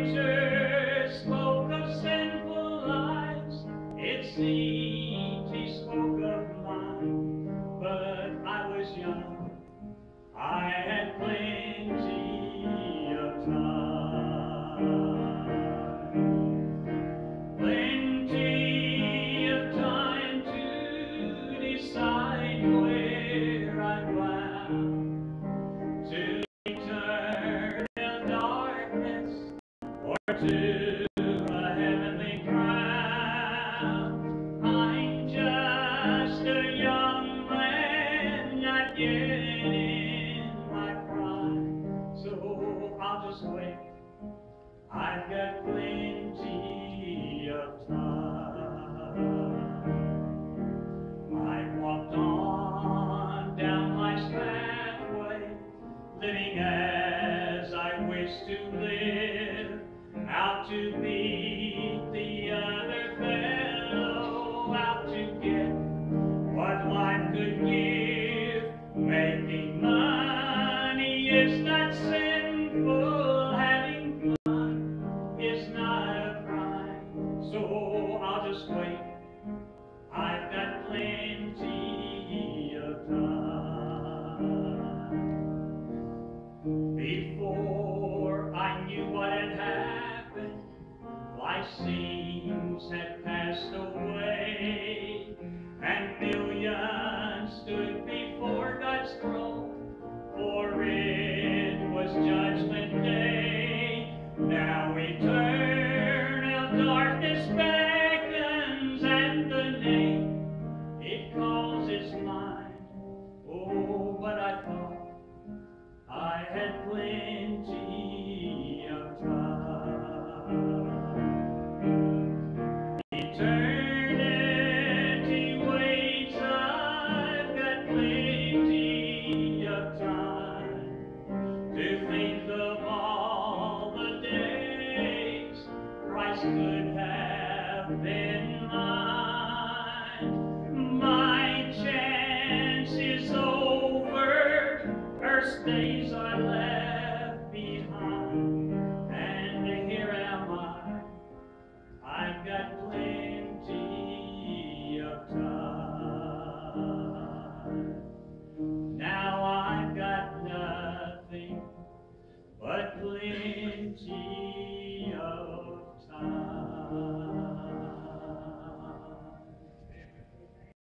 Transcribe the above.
preacher spoke of sinful lives, it seems. I've got plenty. life had passed away, and millions stood before God's throne, for it was judgment day. Now we turn darkness beckons, and the name it calls is mine. Oh, but I thought I had plenty. days I left.